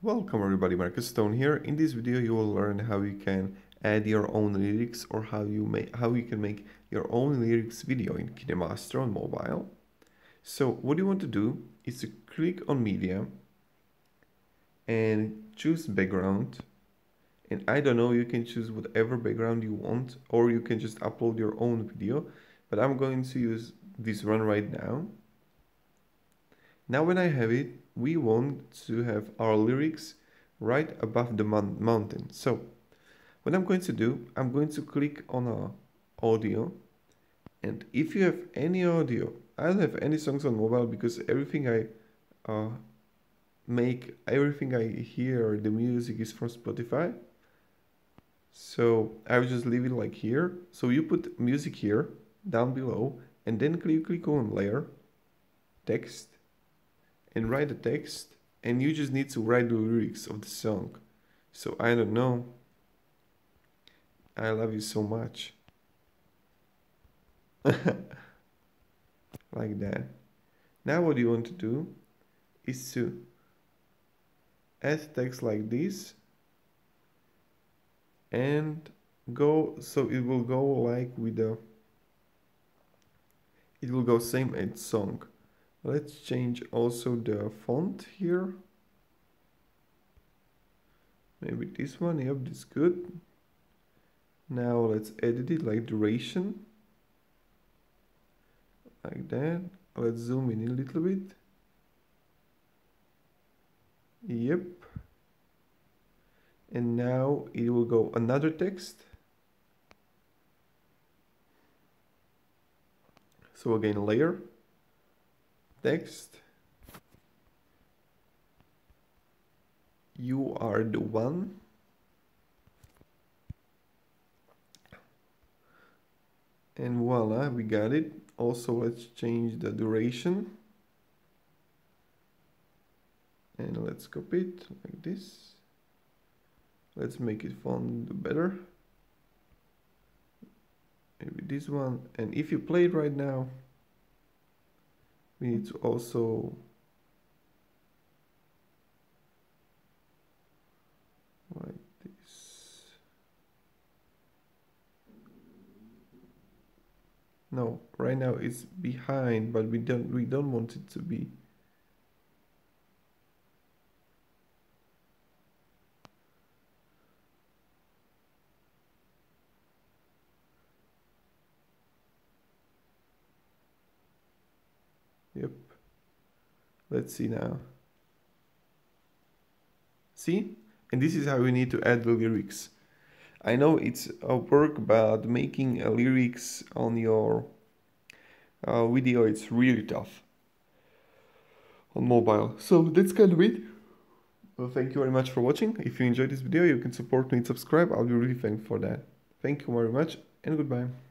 Welcome everybody, Marcus Stone here. In this video you will learn how you can add your own lyrics or how you make how you can make your own lyrics video in KineMaster on mobile. So what you want to do is to click on media and choose background and I don't know you can choose whatever background you want or you can just upload your own video but I'm going to use this one right now. Now when I have it we want to have our lyrics right above the mountain. So what I'm going to do, I'm going to click on our audio and if you have any audio, I don't have any songs on mobile because everything I uh, make, everything I hear, the music is from Spotify. So I will just leave it like here. So you put music here, down below, and then click, click on layer, text, and write the text and you just need to write the lyrics of the song. So I don't know. I love you so much. like that. Now what you want to do is to add text like this and go so it will go like with the it will go same as song Let's change also the font here. Maybe this one, yep, this good. Now let's edit it like duration. Like that. Let's zoom in a little bit. Yep. And now it will go another text. So again, layer text. You are the one. And voila we got it. Also let's change the duration. And let's copy it like this. Let's make it font better. Maybe this one. And if you play it right now we need to also like this. No right now it's behind but we don't we don't want it to be Yep. Let's see now. See? And this is how we need to add the lyrics. I know it's a work, but making lyrics on your uh, video, it's really tough on mobile. So that's kind of it. Well, thank you very much for watching. If you enjoyed this video, you can support me and subscribe. I'll be really thankful for that. Thank you very much and goodbye.